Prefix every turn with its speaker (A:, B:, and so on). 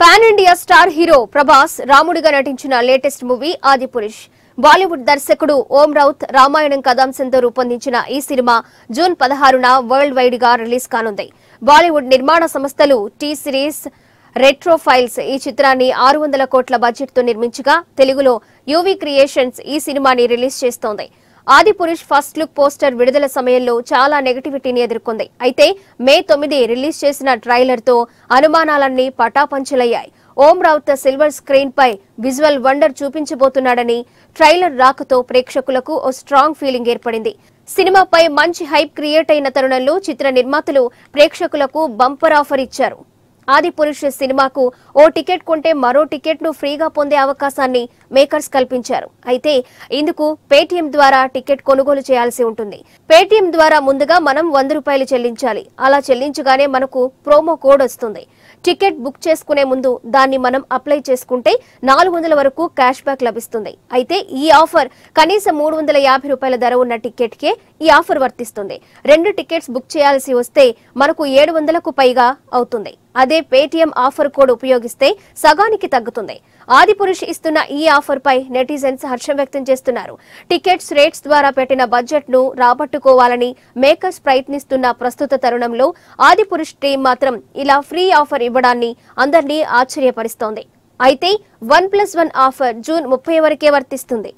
A: Pan India star hero Prabhas రాముడిగా నటించిన latest movie Adipurush. Bollywood దర్శకుడు ఓం రౌత్ రామాయణం కథాంశంతో రూపొందించిన ఈ సినిమా జూన్ పదహారున వరల్డ్ వైడ్గా రిలీజ్ కానుంది. బాలీవుడ్ నిర్మాణ సంస్థలు టీ సిరీస్ రెట్రో ఫైల్స్ ఈ చిత్రాన్ని ఆరు వందల కోట్ల బడ్జెట్తో నిర్మించగా తెలుగులో యూవీ క్రియేషన్స్ ఈ సినిమాని రిలీజ్ చేస్తోంది. ఆదిపురుష్ ఫస్ట్ లుక్ పోస్టర్ విడుదల సమయంలో చాలా నెగటివిటీని ఎదుర్కొంది. అయితే మే తొమ్మిది రిలీజ్ చేసిన ట్రైలర్తో అనుమానాలన్నీ పటాపంచలయ్యాయి. ఓం రావుత్ సిల్వర్ స్క్రీన్ పై విజువల్ వండర్ చూపించబోతున్నాడని ట్రైలర్ రాకతో ప్రేక్షకులకు ఓ స్ట్రాంగ్ ఫీలింగ్ ఏర్పడింది. సినిమాపై మంచి హైప్ క్రియేట్ అయిన తరుణంలో చిత్ర నిర్మాతలు ప్రేక్షకులకు బంపర్ ఆఫర్ ఇచ్చారు. ఆది పురుష్ సినిమాకు ఓ టికెట్ కొంటే మరో టికెట్ను ఫ్రీగా పొందే అవకాశాన్ని మేకర్స్ కల్పించారు. అయితే ఇందుకు పేటీఎం ద్వారా టికెట్ కొనుగోలు చేయాల్సి ఉంటుంది. పేటీఎం ద్వారా ముందుగా మనం వంద రూపాయలు చెల్లించాలి. అలా చెల్లించగానే మనకు ప్రోమో కోడ్ వస్తుంది. టికెట్ బుక్ చేసుకునే ముందు దాన్ని మనం అప్లై చేసుకుంటే నాలుగు వందల వరకు క్యాష్ బ్యాక్ లభిస్తుంది. అయితే ఈ ఆఫర్ కనీసం మూడు వందల యాభై రూపాయల ధర ఉన్న టికెట్కే ఈ ఆఫర్ వర్తిస్తుంది. రెండు టికెట్స్ బుక్ చేయాల్సి వస్తే మనకు ఏడు వందలకు పైగా అవుతుంది. అదే పేటీఎం ఆఫర్ కోడ్ ఉపయోగిస్తే సగానికి తగ్గుతుంది. ఆదిపురుష్ ఇస్తున్న ఈ ఆఫర్ పై నెటిజన్స్ హర్షం వ్యక్తం చేస్తున్నారు. టికెట్స్ రేట్స్ ద్వారా పెట్టిన బడ్జెట్ను రాబట్టుకోవాలని మేకర్స్ ప్రయత్నిస్తున్న ప్రస్తుత తరుణంలో ఆదిపురుష్ టీం మాత్రం ఇలా ఫ్రీ ఆఫర్ ఇవ్వడాన్ని అందరినీ ఆశ్చర్యపరుస్తోంది. అయితే one plus one offer June ముప్పై వరకే వర్తిస్తుంది.